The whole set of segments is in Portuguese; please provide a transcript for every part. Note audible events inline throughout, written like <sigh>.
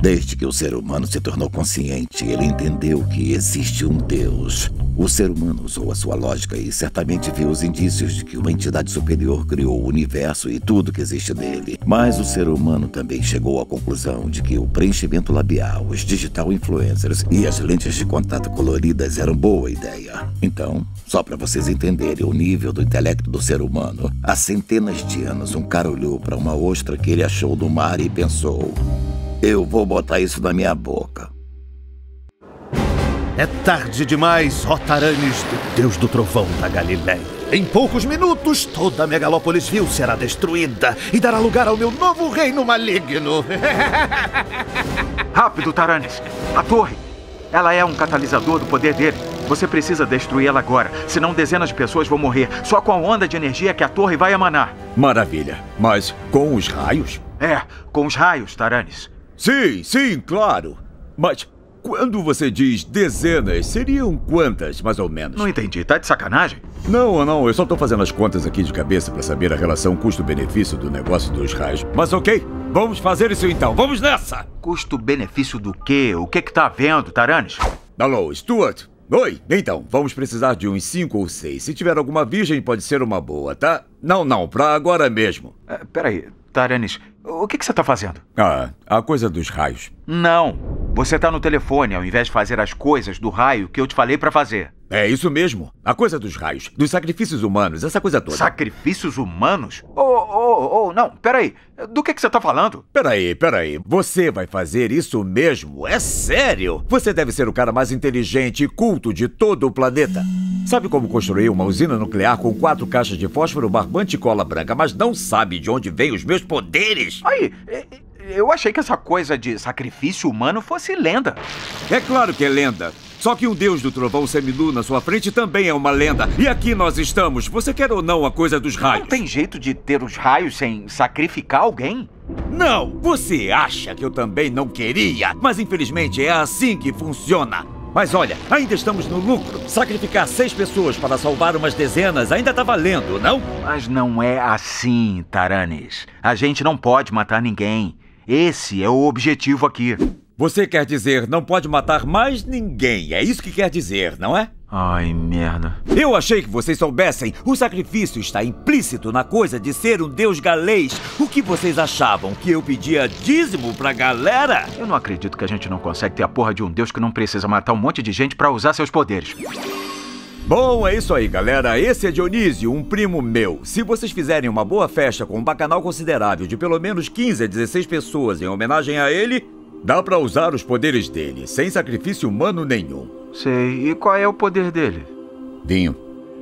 Desde que o ser humano se tornou consciente, ele entendeu que existe um Deus. O ser humano usou a sua lógica e certamente viu os indícios de que uma entidade superior criou o universo e tudo que existe nele. Mas o ser humano também chegou à conclusão de que o preenchimento labial, os digital influencers e as lentes de contato coloridas eram boa ideia. Então, só para vocês entenderem o nível do intelecto do ser humano, há centenas de anos um cara olhou para uma ostra que ele achou no mar e pensou: eu vou botar isso na minha boca. É tarde demais, ó Taranis, deus do trovão da Galileia. Em poucos minutos, toda a Megalópolis Vil será destruída e dará lugar ao meu novo reino maligno. <laughs> Rápido, Taranis! A torre! Ela é um catalisador do poder dele. Você precisa destruir ela agora, senão dezenas de pessoas vão morrer só com a onda de energia que a torre vai emanar. Maravilha. Mas com os raios? É, com os raios, Taranis. Sim, sim, claro. Mas quando você diz dezenas, seriam quantas, mais ou menos? Não entendi. Tá de sacanagem? Não, não. Eu só tô fazendo as contas aqui de cabeça para saber a relação custo-benefício do negócio dos raios. Mas ok, vamos fazer isso então. Vamos nessa! Custo-benefício do quê? O que que tá vendo, Taranis? Alô, Stuart? Oi, então, vamos precisar de uns cinco ou seis. Se tiver alguma virgem, pode ser uma boa, tá? Não, não, pra agora mesmo. É, peraí, Taranis, o que, que você tá fazendo? Ah, a coisa dos raios. Não. Você tá no telefone ao invés de fazer as coisas do raio que eu te falei para fazer. É isso mesmo. A coisa dos raios, dos sacrifícios humanos, essa coisa toda. Sacrifícios humanos? Oh, oh, oh, não, peraí. Do que, que você tá falando? Peraí, peraí. Você vai fazer isso mesmo? É sério? Você deve ser o cara mais inteligente e culto de todo o planeta. Sabe como construir uma usina nuclear com quatro caixas de fósforo, barbante e cola branca, mas não sabe de onde vêm os meus poderes? Aí, eu achei que essa coisa de sacrifício humano fosse lenda. É claro que é lenda. Só que um deus do trovão seminu na sua frente também é uma lenda. E aqui nós estamos. Você quer ou não a coisa dos raios? Não tem jeito de ter os raios sem sacrificar alguém? Não! Você acha que eu também não queria? Mas infelizmente é assim que funciona. Mas olha, ainda estamos no lucro. Sacrificar seis pessoas para salvar umas dezenas ainda tá valendo, não? Mas não é assim, Taranis. A gente não pode matar ninguém. Esse é o objetivo aqui. Você quer dizer não pode matar mais ninguém. É isso que quer dizer, não é? Ai, merda. Eu achei que vocês soubessem. O sacrifício está implícito na coisa de ser um deus galês. O que vocês achavam? Que eu pedia dízimo pra galera? Eu não acredito que a gente não consegue ter a porra de um deus que não precisa matar um monte de gente para usar seus poderes. Bom, é isso aí, galera. Esse é Dionísio, um primo meu. Se vocês fizerem uma boa festa com um bacanal considerável de pelo menos 15 a 16 pessoas em homenagem a ele, Dá para usar os poderes dele, sem sacrifício humano nenhum. Sei. E qual é o poder dele? Vinho.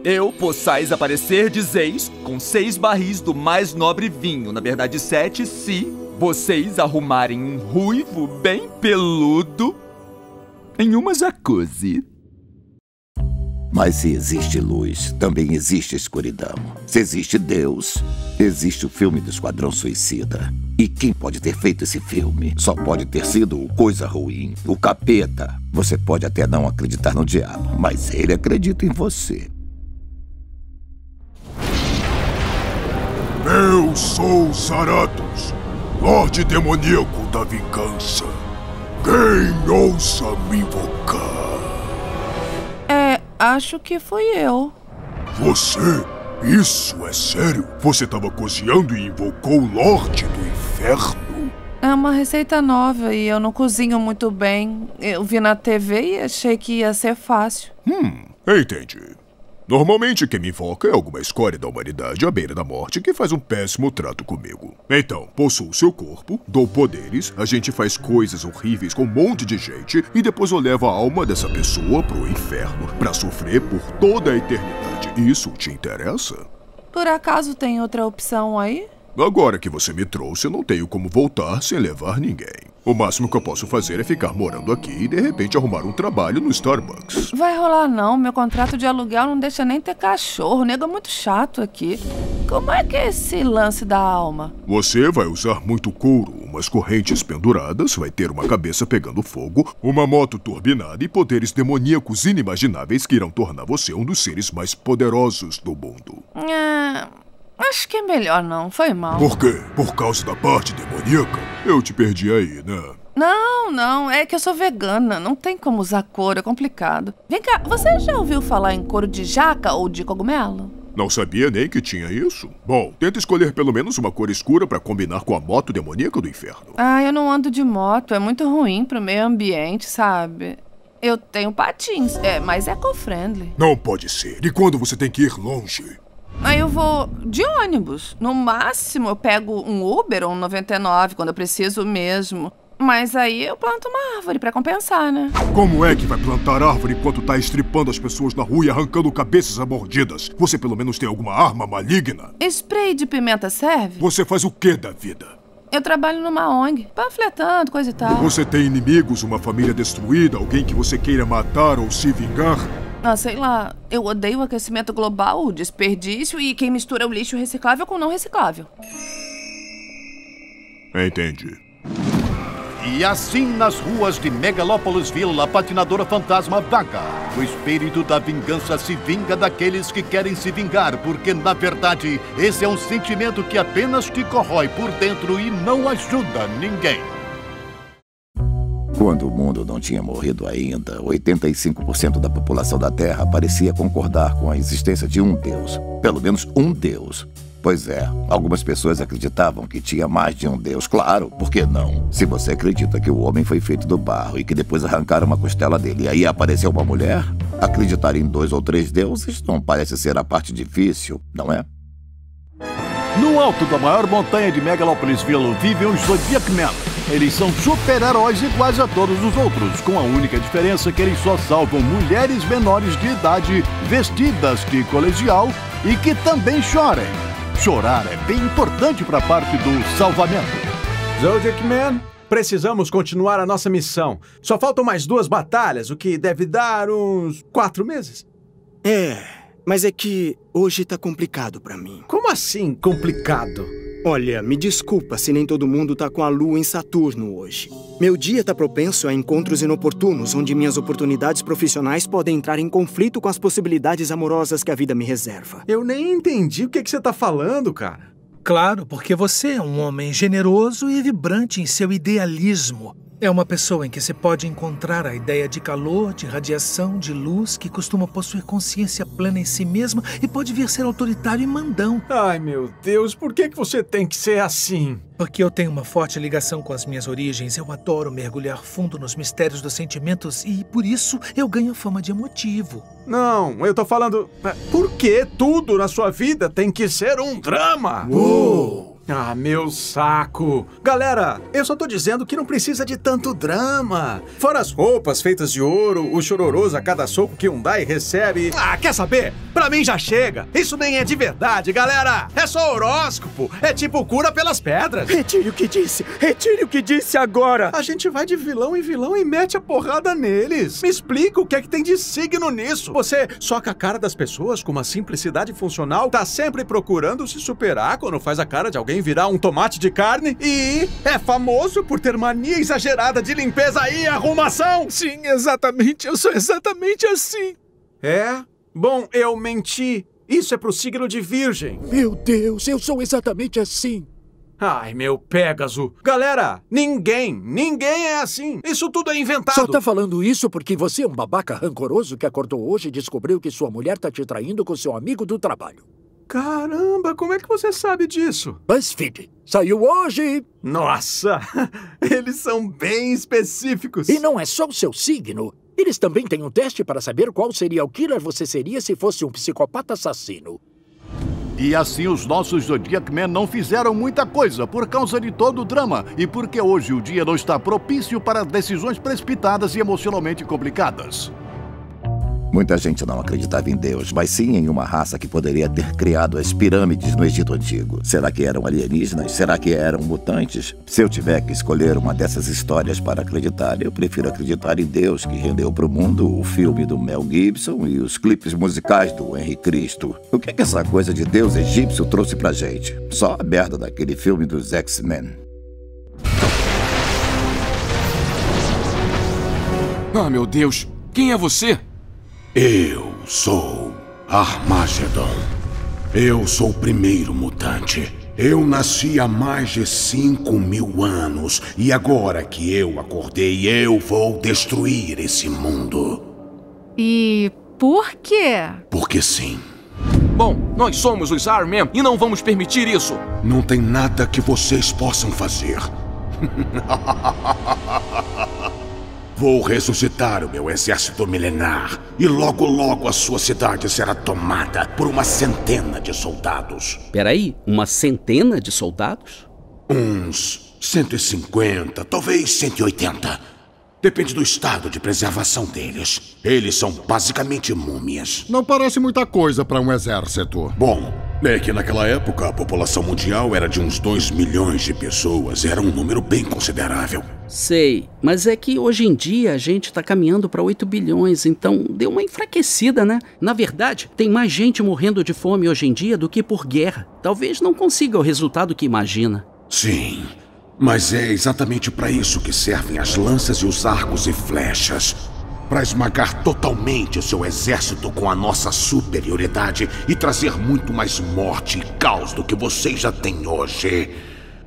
Eu possais aparecer, dizeis, com seis barris do mais nobre vinho, na verdade sete, se vocês arrumarem um ruivo bem peludo em uma jacuzzi. Mas se existe luz, também existe escuridão. Se existe Deus, existe o filme do Esquadrão Suicida. E quem pode ter feito esse filme? Só pode ter sido o coisa ruim, o capeta. Você pode até não acreditar no diabo, mas ele acredita em você. Eu sou Zaratos, Lorde Demoníaco da Vingança. Quem ousa me invocar? Acho que fui eu. Você? Isso é sério? Você estava cozinhando e invocou o Lorde do Inferno? É uma receita nova e eu não cozinho muito bem. Eu vi na TV e achei que ia ser fácil. Hum, entendi. Normalmente quem me invoca é alguma escória da humanidade à beira da morte que faz um péssimo trato comigo. Então, possuo seu corpo, dou poderes, a gente faz coisas horríveis com um monte de gente e depois eu levo a alma dessa pessoa pro inferno para sofrer por toda a eternidade. Isso te interessa? Por acaso tem outra opção aí? Agora que você me trouxe, eu não tenho como voltar sem levar ninguém. O máximo que eu posso fazer é ficar morando aqui e de repente arrumar um trabalho no Starbucks. Vai rolar não, meu contrato de aluguel não deixa nem ter cachorro, nego é muito chato aqui. Como é que é esse lance da alma? Você vai usar muito couro, umas correntes penduradas, vai ter uma cabeça pegando fogo, uma moto turbinada e poderes demoníacos inimagináveis que irão tornar você um dos seres mais poderosos do mundo. Ah... Acho que é melhor não, foi mal. Por quê? Por causa da parte demoníaca? Eu te perdi aí, né? Não, não, é que eu sou vegana, não tem como usar couro, é complicado. Vem cá, você já ouviu falar em couro de jaca ou de cogumelo? Não sabia nem que tinha isso. Bom, tenta escolher pelo menos uma cor escura para combinar com a moto demoníaca do inferno. Ah, eu não ando de moto, é muito ruim pro meio ambiente, sabe? Eu tenho patins, é mais eco-friendly. Não pode ser. E quando você tem que ir longe? Aí eu vou de ônibus. No máximo eu pego um Uber ou um 99 quando eu preciso mesmo. Mas aí eu planto uma árvore pra compensar, né? Como é que vai plantar árvore enquanto tá estripando as pessoas na rua e arrancando cabeças a mordidas? Você pelo menos tem alguma arma maligna? Spray de pimenta serve? Você faz o que da vida? Eu trabalho numa ONG, panfletando, coisa e tal. Você tem inimigos, uma família destruída, alguém que você queira matar ou se vingar? Ah, sei lá, eu odeio o aquecimento global, o desperdício e quem mistura o lixo reciclável com não reciclável. Entendi. E assim nas ruas de Megalópolisville, a patinadora fantasma vaga. O espírito da vingança se vinga daqueles que querem se vingar, porque na verdade esse é um sentimento que apenas te corrói por dentro e não ajuda ninguém. Quando o mundo não tinha morrido ainda, 85% da população da Terra parecia concordar com a existência de um Deus. Pelo menos um Deus. Pois é, algumas pessoas acreditavam que tinha mais de um Deus. Claro, por que não? Se você acredita que o homem foi feito do barro e que depois arrancaram uma costela dele e aí apareceu uma mulher, acreditar em dois ou três deuses não parece ser a parte difícil, não é? No alto da maior montanha de Megalopolisville vivem os Zodiac Men. Eles são super-heróis iguais a todos os outros, com a única diferença que eles só salvam mulheres menores de idade vestidas de colegial e que também chorem. Chorar é bem importante para a parte do salvamento. Zodiac Man, precisamos continuar a nossa missão. Só faltam mais duas batalhas, o que deve dar uns quatro meses. É, mas é que hoje tá complicado para mim. Como assim complicado? Olha, me desculpa se nem todo mundo tá com a lua em Saturno hoje. Meu dia tá propenso a encontros inoportunos, onde minhas oportunidades profissionais podem entrar em conflito com as possibilidades amorosas que a vida me reserva. Eu nem entendi o que, que você tá falando, cara. Claro, porque você é um homem generoso e vibrante em seu idealismo. É uma pessoa em que se pode encontrar a ideia de calor, de radiação, de luz, que costuma possuir consciência plena em si mesma e pode vir ser autoritário e mandão. Ai, meu Deus, por que, que você tem que ser assim? Porque eu tenho uma forte ligação com as minhas origens, eu adoro mergulhar fundo nos mistérios dos sentimentos e, por isso, eu ganho fama de emotivo. Não, eu tô falando. é, Por que tudo na sua vida tem que ser um drama? Uou! Ah, meu saco! Galera, eu só tô dizendo que não precisa de tanto drama. Fora as roupas feitas de ouro, o chororoso a cada soco que um Dai recebe. Ah, quer saber? Pra mim já chega. Isso nem é de verdade, galera. É só horóscopo. É tipo cura pelas pedras. Retire o que disse! Retire o que disse agora! A gente vai de vilão em vilão e mete a porrada neles. Me explica o que é que tem de signo nisso. Você soca a cara das pessoas com uma simplicidade funcional, tá sempre procurando se superar quando faz a cara de alguém virar um tomate de carne e é famoso por ter mania exagerada de limpeza e arrumação. Sim, exatamente. Eu sou exatamente assim. É? Bom, eu menti. Isso é pro signo de Virgem. Meu Deus, eu sou exatamente assim. Ai, meu Pégaso. Galera, ninguém, ninguém é assim. Isso tudo é inventado. Só tá falando isso porque você é um babaca rancoroso que acordou hoje e descobriu que sua mulher tá te traindo com seu amigo do trabalho. Caramba, como é que você sabe disso? BuzzFeed. Saiu hoje! Nossa, <laughs> eles são bem específicos. E não é só o seu signo. Eles também têm um teste para saber qual serial killer você seria se fosse um psicopata assassino. E assim os nossos Zodiac Men não fizeram muita coisa por causa de todo o drama e porque hoje o dia não está propício para decisões precipitadas e emocionalmente complicadas. Muita gente não acreditava em Deus, mas sim em uma raça que poderia ter criado as pirâmides no Egito Antigo. Será que eram alienígenas? Será que eram mutantes? Se eu tiver que escolher uma dessas histórias para acreditar, eu prefiro acreditar em Deus, que rendeu para o mundo o filme do Mel Gibson e os clipes musicais do Henry Cristo. O que é que essa coisa de Deus egípcio trouxe pra gente? Só a merda daquele filme dos X-Men. Ah, meu Deus. Quem é você? Eu sou Armagedon. Eu sou o primeiro mutante. Eu nasci há mais de 5 mil anos e agora que eu acordei, eu vou destruir esse mundo. E por quê? Porque sim. Bom, nós somos os Iron Man e não vamos permitir isso. Não tem nada que vocês possam fazer. <laughs> Vou ressuscitar o meu exército milenar e logo logo a sua cidade será tomada por uma centena de soldados. Peraí, uma centena de soldados? Uns 150, talvez 180. Depende do estado de preservação deles. Eles são basicamente múmias. Não parece muita coisa para um exército. Bom, é que naquela época a população mundial era de uns 2 milhões de pessoas. Era um número bem considerável. Sei, mas é que hoje em dia a gente tá caminhando para 8 bilhões, então deu uma enfraquecida, né? Na verdade, tem mais gente morrendo de fome hoje em dia do que por guerra. Talvez não consiga o resultado que imagina. Sim, mas é exatamente para isso que servem as lanças e os arcos e flechas. Para esmagar totalmente o seu exército com a nossa superioridade e trazer muito mais morte e caos do que vocês já têm hoje.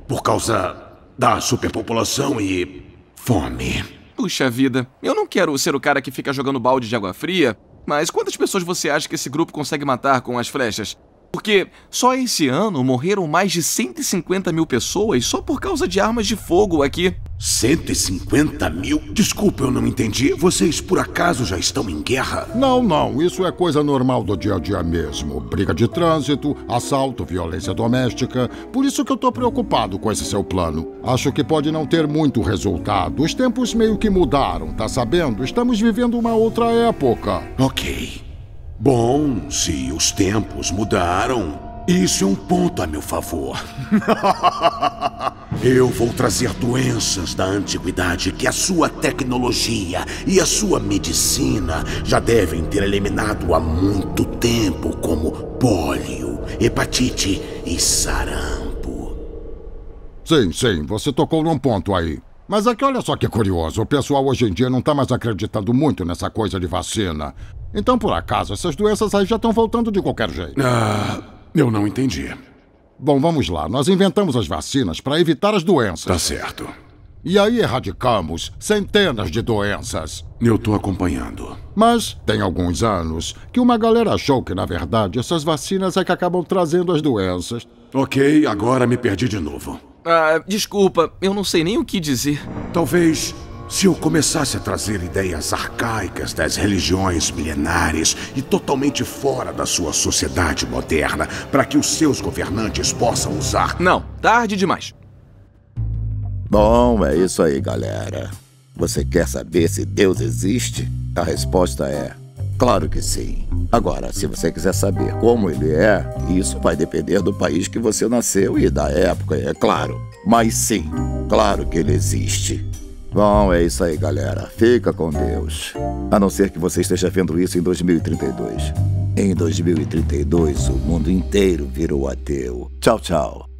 Por causa da superpopulação e fome. Puxa vida, eu não quero ser o cara que fica jogando balde de água fria, mas quantas pessoas você acha que esse grupo consegue matar com as flechas? Porque só esse ano morreram mais de 150 mil pessoas só por causa de armas de fogo aqui. 150 mil? Desculpa, eu não entendi. Vocês por acaso já estão em guerra? Não, não. Isso é coisa normal do dia a dia mesmo. Briga de trânsito, assalto, violência doméstica. Por isso que eu tô preocupado com esse seu plano. Acho que pode não ter muito resultado. Os tempos meio que mudaram, tá sabendo? Estamos vivendo uma outra época. Ok. Bom, se os tempos mudaram, isso é um ponto a meu favor. <laughs> Eu vou trazer doenças da antiguidade que a sua tecnologia e a sua medicina já devem ter eliminado há muito tempo, como pólio, hepatite e sarampo. Sim, sim, você tocou num ponto aí. Mas aqui olha só que curioso, o pessoal hoje em dia não tá mais acreditando muito nessa coisa de vacina. Então, por acaso, essas doenças aí já estão voltando de qualquer jeito. Ah, eu não entendi. Bom, vamos lá. Nós inventamos as vacinas para evitar as doenças. Tá certo. E aí erradicamos centenas de doenças. Eu tô acompanhando. Mas tem alguns anos que uma galera achou que, na verdade, essas vacinas é que acabam trazendo as doenças. Ok, agora me perdi de novo. Ah, desculpa, eu não sei nem o que dizer. Talvez se eu começasse a trazer ideias arcaicas das religiões milenares e totalmente fora da sua sociedade moderna para que os seus governantes possam usar. Não, tarde demais. Bom, é isso aí, galera. Você quer saber se Deus existe? A resposta é: claro que sim. Agora, se você quiser saber como ele é, isso vai depender do país que você nasceu e da época, é claro. Mas sim, claro que ele existe. Bom, é isso aí, galera. Fica com Deus. A não ser que você esteja vendo isso em 2032. Em 2032, o mundo inteiro virou ateu. Tchau, tchau.